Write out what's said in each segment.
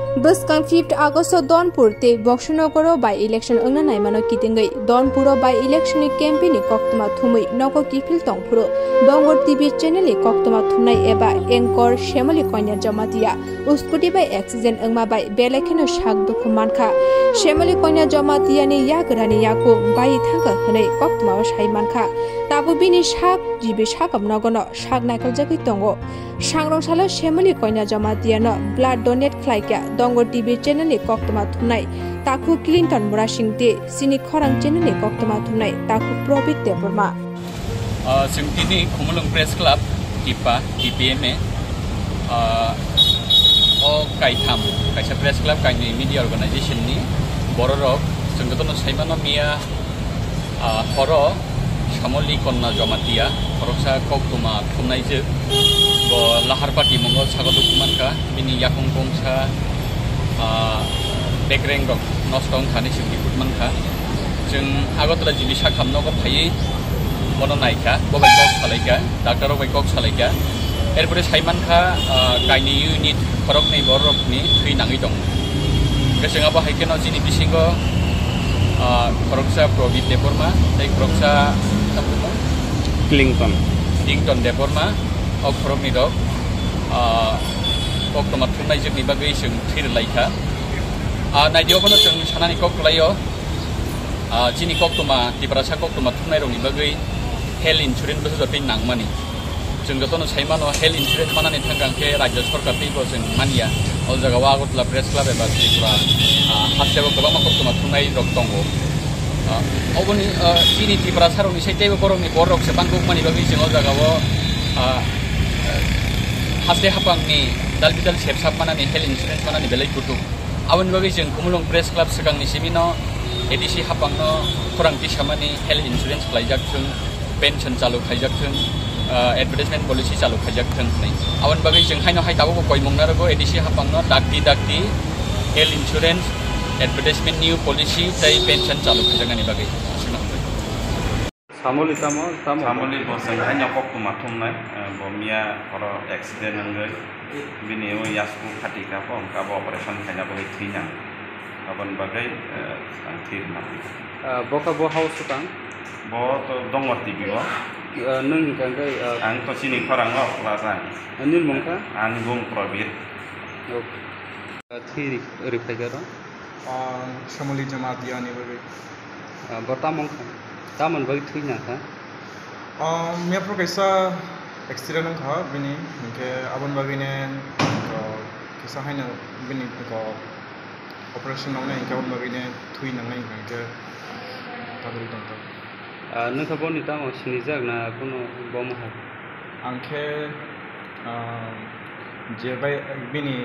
5th August Donpur te Bokshanogoro by election ongna naimano kitingai Donpuro by election ni campaign ni koktoma thumui nogo kifil tongpuro Bangor TV channel ni koktoma thumnai eba anchor Shemali Konya Jamatia uskuti by oxygen ongma by belekeno shak dukhu mankha Shemali Konya Jamatia ni yagrani yaku bai thanga hne koktoma shai mankha tabu bini shak jibi shakam nagono shak naikal jagi tongo sangrong sala shemali koina jama diano blood donate khlaikya dongo tv channel ni koktoma thunai taku clinton murashing te sini khorang channel ni koktoma thunai taku profit te burma singtini khumulung press club tipa tpma ও কাইথাম কাইসা press club কাইনি media অর্গানাইজেশননি বড় রক সংগঠন সাইমানো মিয়া হর सामलि कन्ना Jamatia खरकसा कक्तुमा थुमनायजो bo lahar pati mongo sagodo kumanka bini yakung kongsa bekreng rok nostong khani singdi kutmanka जों आगतला जिबिसा खामनांगौ फायै बनो नायखा बबाय कक सालायखा डाक्टर बबाय कक सालायखा एरपरे साइमानखा गायनि इउनिट खरक नै बरकनि थैनाङै दं गोसोङाबो हाइकेनाव जिनि बिसिंगो खरकसा प्रबित देबरमा तै खरकसा क्लिंटन क्लिंटन देबरमा अ खरकनि दक कक्टमा थुनाय जोंनि बागै जों थैरलायखा नायदियावबोनो जों सानानि कक्टलायो chini koktoma tiprasa koktoma thunai rong ni bagai health insurance bo jotai nangmani जों जतनो साइमानो हेल्थ इन्सुरेन्स मानानै थांगांखे राज्य सरकार दैबो जों मानिया अ जायगायाव आगरतला प्रेस क्लाब एबा त्रिपुरा हास्टेलाव गोबां माखौ थुनाय रक दङ अबनि चिनि त्रिपुरा सारनि सैतेबो बरंनि बर रकसे बांगौ मानि बागै जों जायगायाव हास्टे हापांनि दाल बिदाल सेबसाब मानानै हेल्थ इन्सुरेन्स मानानै बेलाय गुटु आवन बागै जों कुमुलं प्रेस क्लाब सिगांनि सिमिनो एडिसि हापांनो खौरांथि सामानि हेल्थ इन्सुरेन्स खालायजाथों पेन्सन चालु खालायजाथों एडभार्टाइजमेन्ट पलिसि चालु खालायजाथों होननाय आवन बागै जों हायनो हाय दाबो गय मंनारगो ADC हापांनो डाक्टि डाक्टि health insurance advertisement new policy તઈ પેન્શન ચાલુ જગાની બાગે સામોલી સામો સામોલી બસંખાઈ નપકુ માથુમનાય બમિયા પર એક્સિડેન્ટ અંગય બિનેઓ યાસકુ ખાટી કાપ અંકાબ ઓપરેશન ખાઈના બહી થઈના গাবন বাগাই থির মাতি বকা ব হাউস তাং ব তো দং মাতি বিও নন কাঙ্গাই আং তো চিনি খরাং অ প্লাজা নিল মঙ্কা আং গং প্রবীর থির রিফাইগার शमली जमात यानी बगे बता बगे थी ना था मैं फिर कैसा एक्सीडेंट था बिनी इनके अपन बगे ने कैसा है ना बिनी इनको ऑपरेशन हो गया इनके अपन बगे ने थी ना नहीं इनके तगड़ी तो था सब बोलने था मैं शनिजा ना कुनो बम है अंके जब बिनी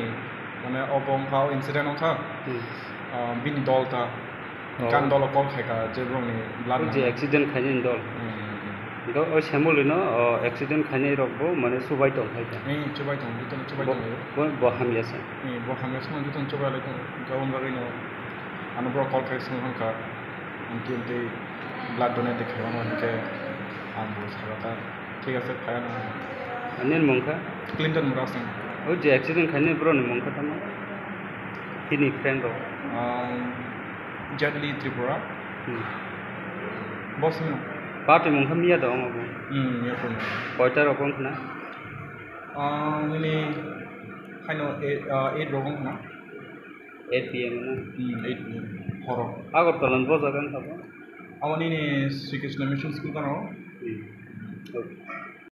मैं ऑपरेशन हो इंसिडेंट हो বিন দল তা কান দল কল খাই কা যে রং নি লাল যে অ্যাক্সিডেন্ট খাই নি দল। দল ও সেমলি ন অ্যাক্সিডেন্ট খাই নি রকব মানে সুবাই তো খাই কা। এই সুবাই তো দুটো সুবাই তো বহ হামি আছে। এই বহ হামি আছে মানে দুটো সুবাই লাগে গাওন গাই ন আমি বড় কল খাইছি হন কা। আমি কি ব্লাড ডোনেট দেখাই মানে যে আম বসরাটা ঠিক আছে খায় না আনেন মংকা ক্লিনটন ব্রাসিং ও যে অ্যাক্সিডেন্ট খাই নি ব্রো মংকা তামা Clinic, Bangalore. Um, Jadli, Tripura. Hmm. Boss mo. Pato mong kamiya daw mo po. Hmm, yun po mo. Poita ropong na? Ah, uh, ngini, kano, 8 ropong na? 8 p.m. na? Hmm, 8 p.m. Horo. Agot talan po sa kan sa po? Awan ini, Sri Krishna Mission School ka na ho? Hmm. Okay.